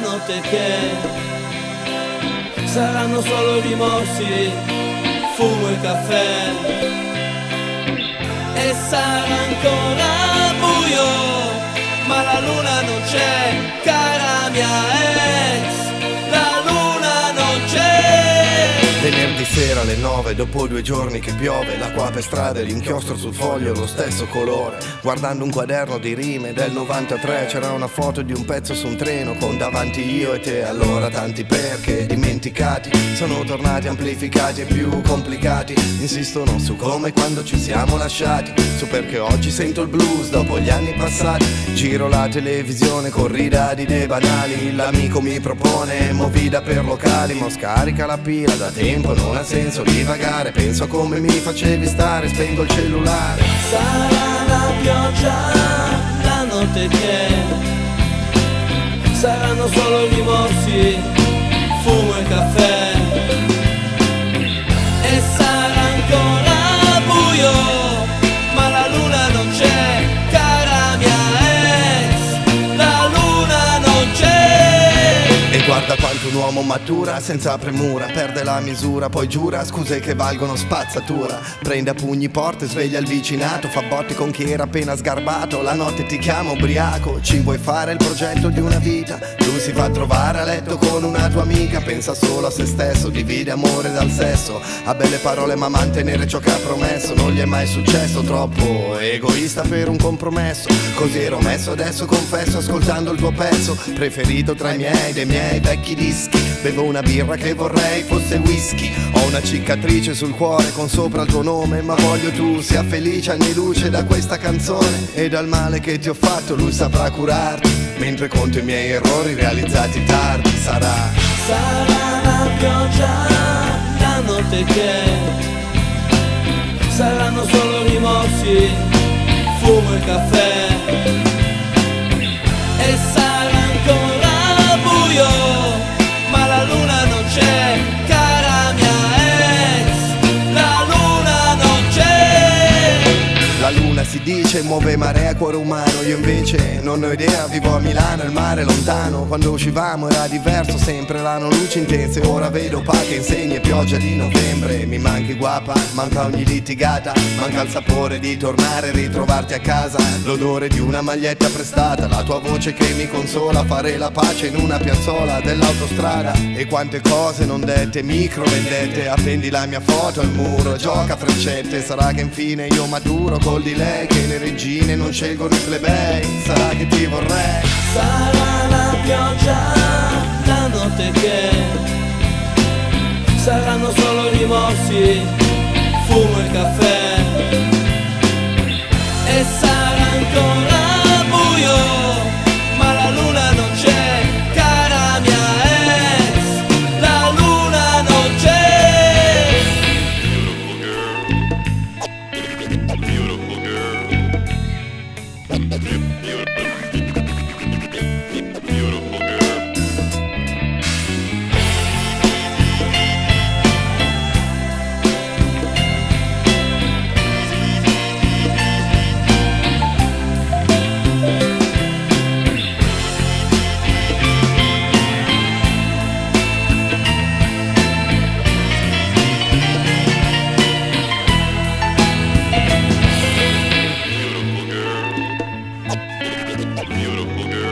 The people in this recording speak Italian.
notte che saranno solo rimorsi, fumo e caffè. E sarà sera alle nove, dopo due giorni che piove, l'acqua per strada e l'inchiostro sul foglio lo stesso colore. Guardando un quaderno di rime del 93, c'era una foto di un pezzo su un treno con davanti io e te. Allora tanti perché dimenticati sono tornati amplificati e più complicati. Insistono su come quando ci siamo lasciati, su perché oggi sento il blues dopo gli anni passati. Giro la televisione, corrida di idee banali. L'amico mi propone movida per locali, ma scarica la pila da tempo non ha senso divagare. Penso a come mi facevi stare, spengo il cellulare. Sarà la pioggia, la notte che Saranno solo rimorsi, fumo e caffè un uomo matura senza premura Perde la misura poi giura scuse che valgono spazzatura. Prende a pugni porte sveglia il vicinato Fa botti con chi era appena sgarbato. La notte ti chiama ubriaco Ci vuoi fare il progetto di una vita? Lui si fa trovare a letto con una tua amica Pensa solo a se stesso Divide amore dal sesso. Ha belle parole ma mantenere ciò che ha promesso Non gli è mai successo. Troppo egoista per un compromesso Così ero messo adesso confesso Ascoltando il tuo pezzo Preferito tra i miei dei miei vecchi dischi whisky. Bevo una birra che vorrei fosse whisky. Ho una cicatrice sul cuore con sopra il tuo nome Ma voglio tu sia felice anni luce da questa canzone. E dal male che ti ho fatto lui saprà curarti Mentre conto i miei errori realizzati tardi. Sarà Sarà la pioggia, la notte che Saranno solo rimorsi, fumo e caffè si dice muove marea cuore umano. Io invece non ho idea, vivo a Milano, il mare lontano. Quando uscivamo era diverso, sempre l'anno luce intense. Ora vedo pache, insegne, pioggia di novembre. Mi manchi guapa, manca ogni litigata. Manca il sapore di tornare ritrovarti a casa. L'odore di una maglietta prestata La tua voce che mi consola. Fare la pace in una piazzola dell'autostrada. E quante cose non dette, micro vendette. Appendi la mia foto al muro, gioca freccette. Sarà che infine io maturo col che le regine non scelgono i plebei Sarà che ti vorrei. Sarà la pioggia, la notte che Saranno solo rimorsi, fumo e caffè beautiful girl.